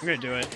I'm gonna do it.